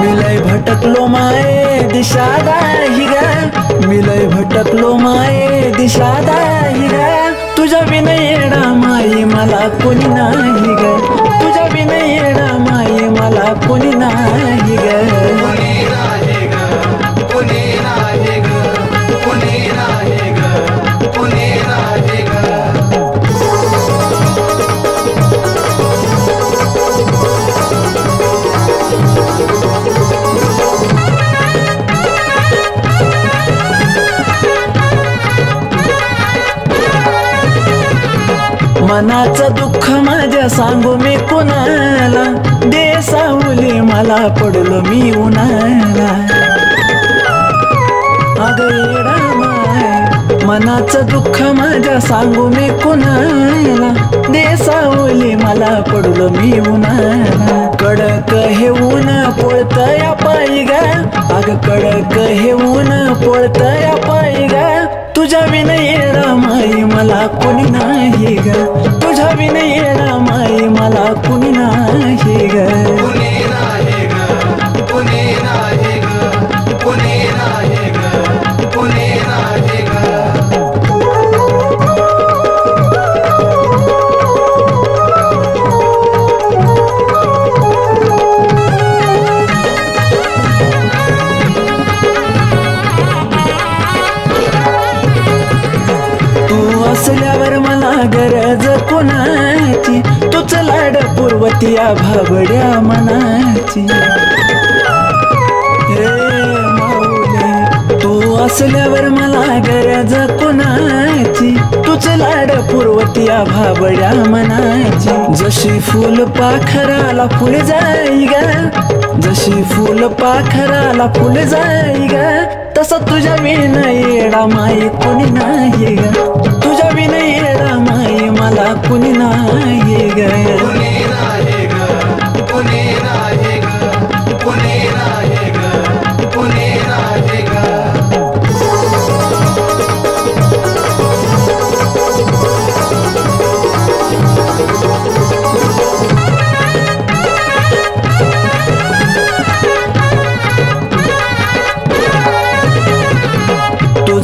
मिलय भटकलो माये दिशा दाही ग मिलय भटकलो माये दिशा दाही मनाचं दुःख माझ्या सांगू मी कुणाला? दे सावली मला पडलो मी उन्हाला. अगं मनाचं दुःख माझ्या सांगू मी कुणाला? दे सावली मला पडलो मी उन्हाला. कडक हे ऊन पोळतया पायी ग अग कडक हे ऊन पोळतया पायी गा तुझ्या विनय येडा माई मला कोणी नाही ग. तुझ्या विनय येडा माई मला कोणी पूर्वतिया पूर्वती भाबड्या मनाची. रे माऊली तू असल्यावर मला गरज कोणाची? तूच लाड पूर्वतिया भाबड्या मनाची. जशी फुल पाखराला फुल जाई ग जशी फुल पाखराला फुल जाई ग तसा तुझ्या विना येडा माई कोणी नाही ग. तुझ्या विना येडा माई मला कोणी नाही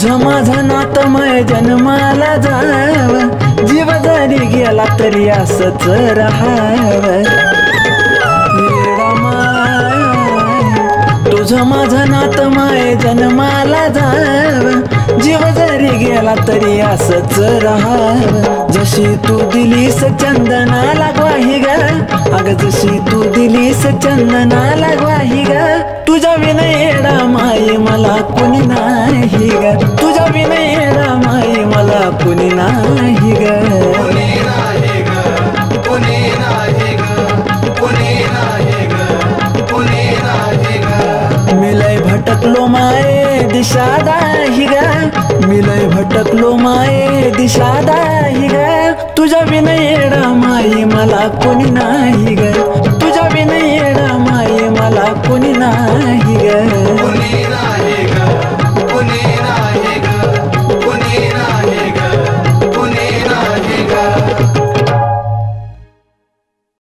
तुझं माझं नातमय जन्माला जाव. जीव जरी गेला तरी असच राहाव. तुझं माझं नातमय माय जन्माला जाव. जीव जरी गेला तरी असच राहाव. जशी तू दिलीस चंदनाला ग्वाही ग अग जशी तू दिलीस चंदनाला ग्वाही ग तुझ्या विनयडा माई मला कुणी नाही. माये दिशा ग मिलय भटकलो माये दिशादा दाही ग तुझ्या विनय येडा माई मला कोणी नाही ग